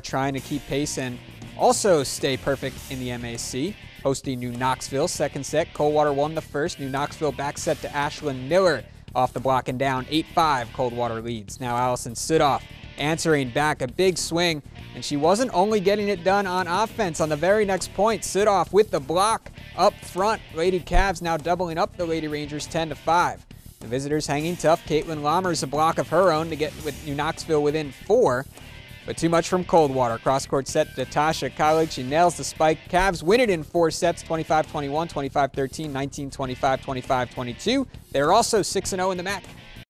trying to keep pace and also stay perfect in the MAC. Hosting New Knoxville, second set. Coldwater won the first. New Knoxville back set to Ashlyn Miller off the block and down 8-5. Coldwater leads. Now Allison Sudoff answering back a big swing, and she wasn't only getting it done on offense. On the very next point, Sudoff with the block up front. Lady Cavs now doubling up the Lady Rangers 10 to 5. The visitors hanging tough. Caitlin Lammers a block of her own to get with New Knoxville within four. But too much from Coldwater. Cross court set to Tasha. She nails the spike. Cavs win it in four sets 25 21, 25 13, 19 25, 25 22. They're also 6 0 in the MAC.